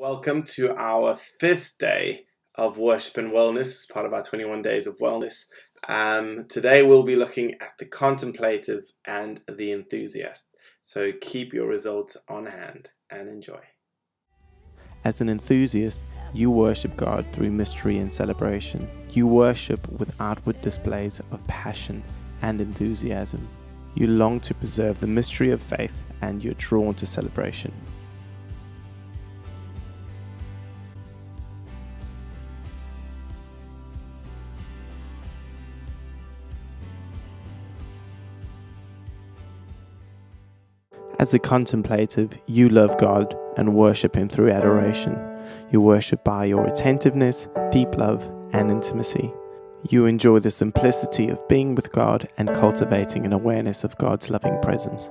Welcome to our fifth day of worship and wellness as part of our 21 days of wellness. Um, today we'll be looking at the contemplative and the enthusiast. So keep your results on hand and enjoy. As an enthusiast, you worship God through mystery and celebration. You worship with outward displays of passion and enthusiasm. You long to preserve the mystery of faith and you're drawn to celebration. As a contemplative, you love God and worship Him through adoration. You worship by your attentiveness, deep love, and intimacy. You enjoy the simplicity of being with God and cultivating an awareness of God's loving presence.